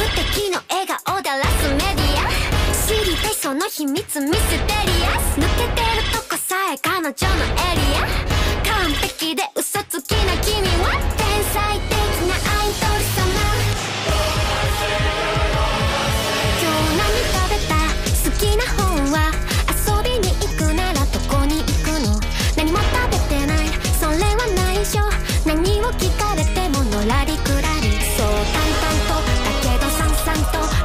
無敵の笑顔でラスメディア。知りたいその秘密ミステリアス。抜けてるとこさえ彼女のエリア。完璧で嘘つきな君は。天才的なアイドル様。今日何食べた？好きな本は。遊びに行くならどこに行くの？何も食べてない。それは内緒。何を聞かれてものらりく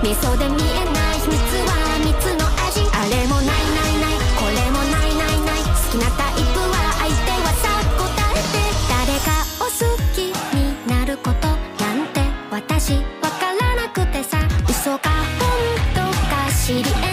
味噌で見えない秘密は蜜の味。あれもないないない。これもないないない。好きなタイプは相手はさ答えて誰かを好きになることなんて。私わからなくてさ。嘘か本当か知り合い